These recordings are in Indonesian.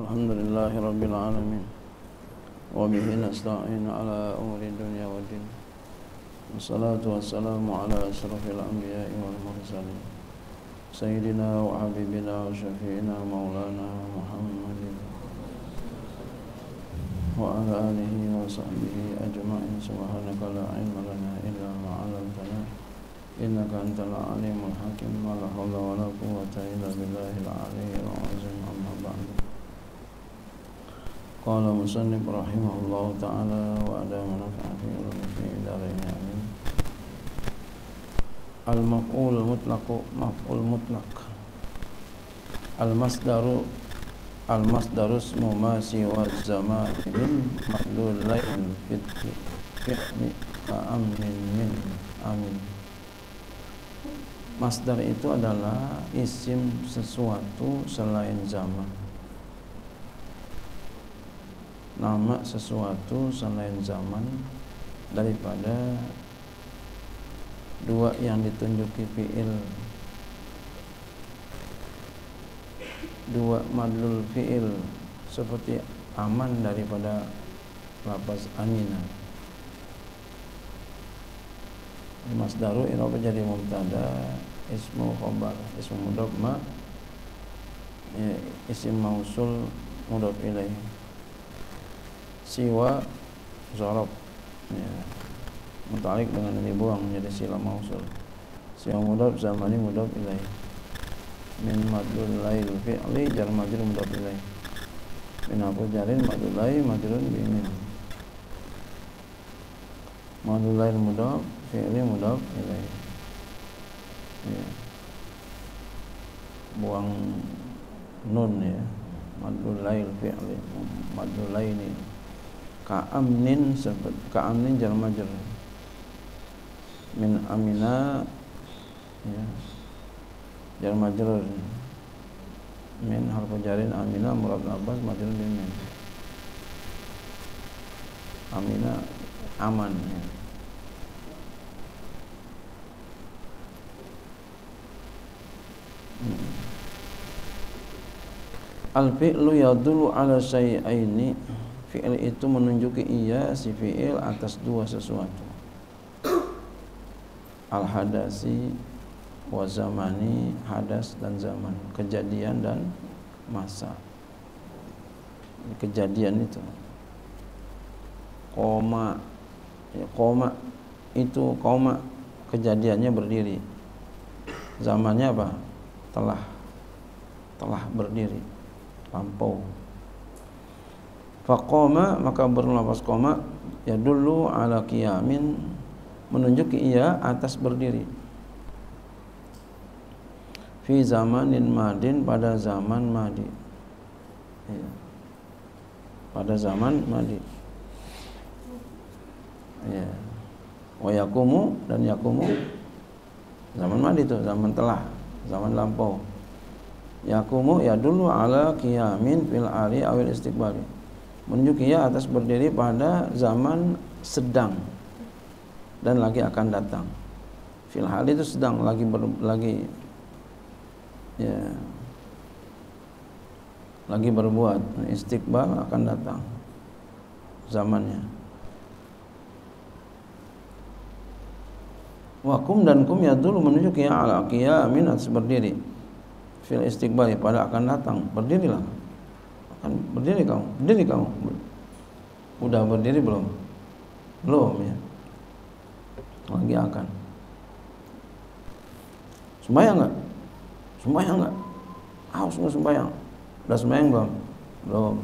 الحمد لله رب العالمين. وبه نستعين على أمور الدنيا والدين. والصلاة والسلام على أشرف الأنبياء والمرسلين. سيدنا وحبيبنا وشفيعنا مولانا محمد. وعلى آله وصحبه أجمعين. سبحانك لا علم لنا إلا ما علمتنا. إنك أنت العليم الحكيم. ولا حول ولا قوة إلا بالله العلي العظيم. أما بعد. قال مصنف رحمه الله تعالى وأدام نفع في علم في دارين آمين المفعول المطلق مفعول مطلق المصدر المصدر اسم ما سوى الزمان من مدلولين في الفعل كأمن من أمن Masdar itu adalah isim sesuatu selain zaman Nama sesuatu selain zaman Daripada Dua yang ditunjuki fi'il. Dua madlul fi'il Seperti aman daripada Lapas aminah Masdaru iroba jadi mubtada ismu khobar ismu mudhaf ma ya, isim mausul mudhaf ilaih siwa zorob ya, mutalik dengan dibuang menjadi sila mausul. Siwa mudhaf zamani mudhaf ilaih. Min madul lail fi'li jar majrur mudhaf ilaih. Min aku jarin madul lail majrun bimin. Madul lail mudhaf fi'li mudhaf ilaih. Ya. buang nun ya. Madul lail fi'li madul laini ka'amnin sebut ka'amnin jar majrur min amina ya. Jar majrur min harfu jarin amina murad abbas majrur bin min amina aman ya. Al-fi'lu yadulu ala syai'aini Fi'il itu menunjuki iya si fi'il atas dua sesuatu. Al-hadasi wa zamani hadas dan zaman kejadian dan masa. Kejadian itu. Koma ya, koma itu koma kejadiannya berdiri. Zamannya apa? Telah telah berdiri. Lampau faqama maka berlafaz qama ya dulu ala qiyamin menunjuk ia atas berdiri. Fi zamanin madin pada zaman madi. Ya. pada zaman madi. Ya wa yakumu dan yakumu zaman madi itu zaman telah zaman lampau. Yakumu ya dulu ala kiyamin fil ali awil istiqbali menunjuk ia atas berdiri pada zaman sedang dan lagi akan datang. Fil hal itu sedang lagi ber, lagi ya lagi berbuat istiqbal akan datang zamannya. Wakum dan kum ya dulu menunjuk ia ala kiyamin atas berdiri. Fil istiqbal pada akan datang berdirilah akan berdiri kamu berdiri kamu. Udah berdiri belum? Belum ya. Lagi akan. Sembahyang nggak? Sembahyang nggak? Harus nggak sembahyang? Udah sembahyang belum? Belum.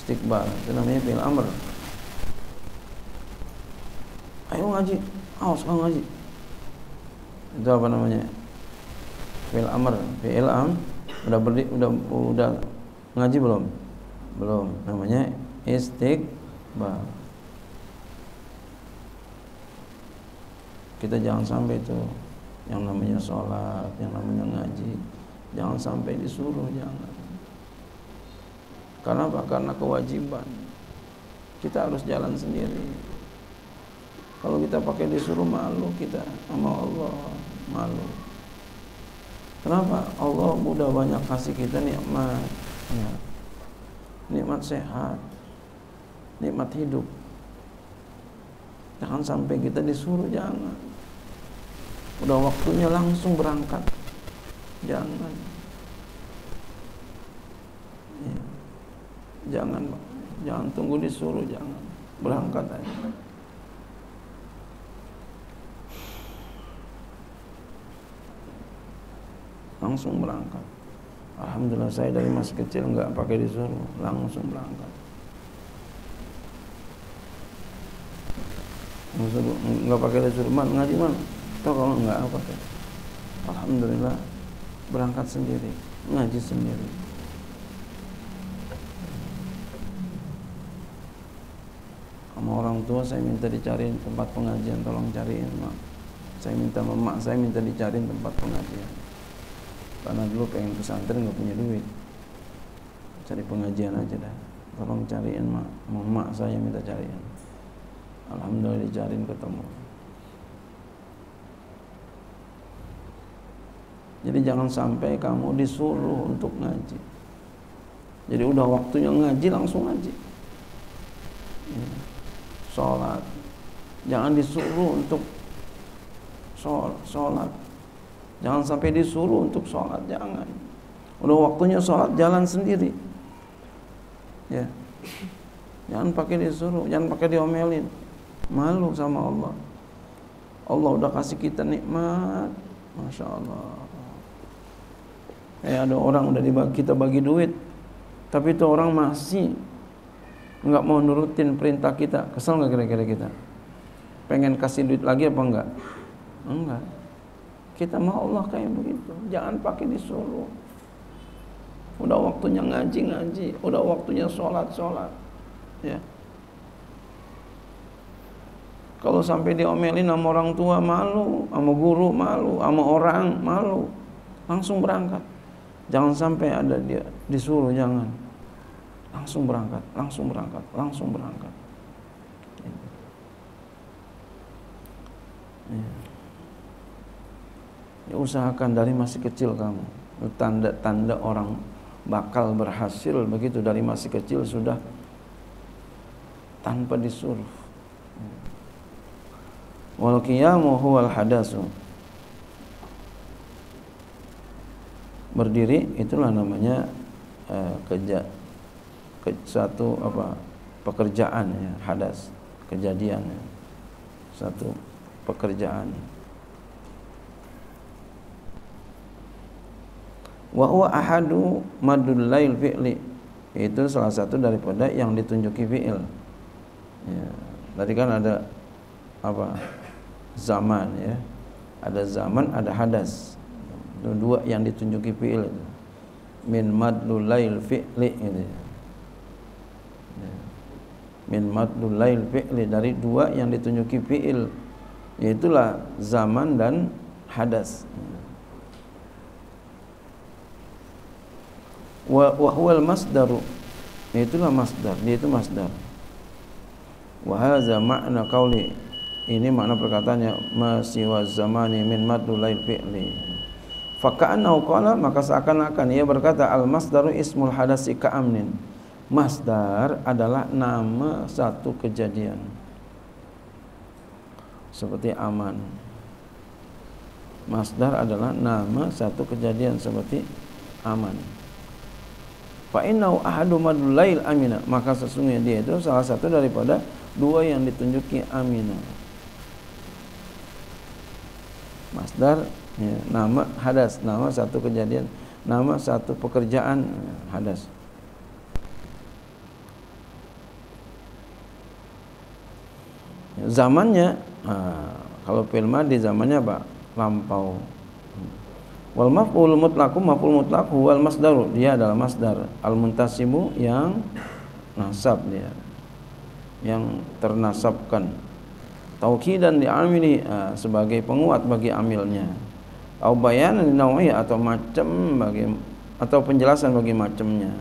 Istiqbal itu namanya fil amr. Ayo ngaji harus kau ngaji? Itu apa namanya? Fil amr fi'il am udah berdi udah udah ngaji belum? Belum. Namanya istiqbal. Kita jangan sampai itu. Yang namanya sholat yang namanya ngaji jangan sampai disuruh jangan. Karena apa? Karena kewajiban. Kita harus jalan sendiri. Kalau kita pakai disuruh malu kita sama Allah. Malu. Kenapa? Allah udah banyak kasih kita nikmat. Ya. nikmat sehat, nikmat hidup. Jangan sampai kita disuruh jangan. Udah waktunya langsung berangkat. Jangan. Ya. Jangan, jangan tunggu disuruh, jangan. Berangkat aja. Langsung berangkat. Alhamdulillah saya dari masih kecil nggak pakai disuruh, langsung berangkat. nggak pakai disuruh man ngaji mana? Tahu kalau nggak apa pakai. Alhamdulillah berangkat sendiri, ngaji sendiri. Sama orang tua saya minta dicariin tempat pengajian, tolong cariin mak. Saya minta mak saya minta dicariin tempat pengajian karena dulu pengen pesantren nggak punya duit. Cari pengajian aja dah. Tolong cariin mak mak saya minta cariin alhamdulillah dicariin ketemu. Jadi jangan sampai kamu disuruh untuk ngaji. Jadi udah waktunya ngaji langsung ngaji. Ya. sholat. Jangan disuruh untuk sholat Jangan sampai disuruh untuk sholat, jangan. Udah waktunya sholat jalan sendiri. Ya. Jangan pakai disuruh, jangan pakai diomelin. Malu sama Allah. Allah udah kasih kita nikmat. Masya Allah. Kayak ada orang udah dibagi, kita bagi duit. Tapi itu orang masih nggak mau nurutin perintah kita. Kesel nggak kira-kira kita? Pengen kasih duit lagi apa enggak? Enggak. Kita mau Allah kayak begitu. Jangan pakai disuruh. Udah waktunya ngaji-ngaji, udah waktunya sholat-sholat. Ya. Kalau sampai diomelin sama orang tua malu, sama guru malu, sama orang malu. Langsung berangkat. Jangan sampai ada dia disuruh jangan. Langsung berangkat, langsung berangkat, langsung berangkat. Ya. Usahakan dari masih kecil kamu. Tanda-tanda orang bakal berhasil begitu dari masih kecil sudah tanpa disuruh. Wal qiyamu huwal hadasu. Berdiri itulah namanya uh, kerja ke, satu apa pekerjaan ya, hadas, kejadian ya. Satu pekerjaan. Wa huwa ahadu madul lail fi'li. Itu salah satu daripada yang ditunjuki fi'il. Ya. tadi kan ada apa? Zaman ya. Ada zaman ada hadas. Itu dua yang ditunjuki fi'il itu. Min madul lail fi'li itu ya. min madul lail fi'li dari dua yang ditunjuki fi'il. Yaitulah zaman dan hadas. Ya. Wa huwal masdaru. Itulah masdar dia itu masdar. Wa hadza makna qauli ini makna perkataannya masiwa zamani min maddu lail fi'li. Faka'annahu qala maka seakan-akan ia berkata al masdaru ismul hadasi ka'amnin. Masdar adalah nama satu kejadian. Seperti aman. Masdar adalah nama satu kejadian seperti aman fa innahu ahadu madulail amina. Maka sesungguhnya dia itu salah satu daripada dua yang ditunjuki amina. Masdar ya, nama hadas. Nama satu kejadian nama satu pekerjaan hadas. Zamannya nah, kalau film di zamannya apa? Lampau Wal maf'ul mutlaqu maf'ul mutlaq wal masdaru. Dia adalah masdar al muntasibu yang nasab dia. Yang ternasabkan. Taukidan di amili uh, sebagai penguat bagi amilnya. Au bayanan nawi atau macam bagi atau penjelasan bagi macamnya.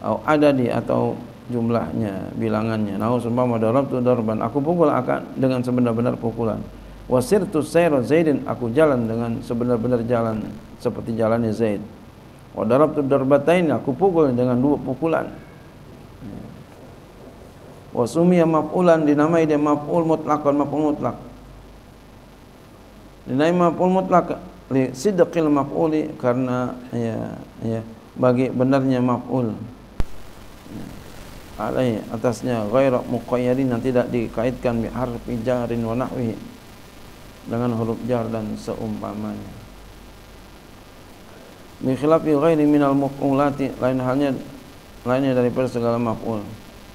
Au adadi atau jumlahnya, bilangannya. Nah, seumpama darabtu darban, aku pukul akan dengan sebenar-benar pukulan wasirtu sayra Zaidin aku jalan dengan sebenar-benar jalan seperti jalannya Zaid. Wa darabtu darbatain aku pukul dengan dua pukulan. Wa sumiya maf'ulan dinamai dia maf'ul mutlaqan maf'ul mutlak. Dinamai maf'ul mutlak li sidqil maf'uli karena ya ya bagi benarnya maf'ul. Alai atasnya ghairu muqayyadin yang tidak dikaitkan bi harfi jarin wa nahwi dengan huruf jar dan seumpamanya. Bi khilafi ghairi minal maf'ulati lain halnya lainnya daripada segala maf'ul.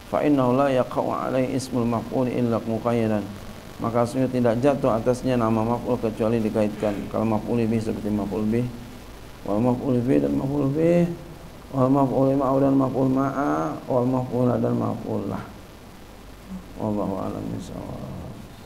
Fa innahu la yaqa'u alai ismul maf'ul illa muqayyadan. Maka sesungguhnya tidak jatuh atasnya nama maf'ul kecuali dikaitkan. Kalau maf'ul bih seperti maf'ul bih wal maf'ul bih dan maf'ul bih wal maf'ul ma'u dan maf'ul ma'a. Wal maf'ul dan maf'ul lah wallahu a'lam bishawab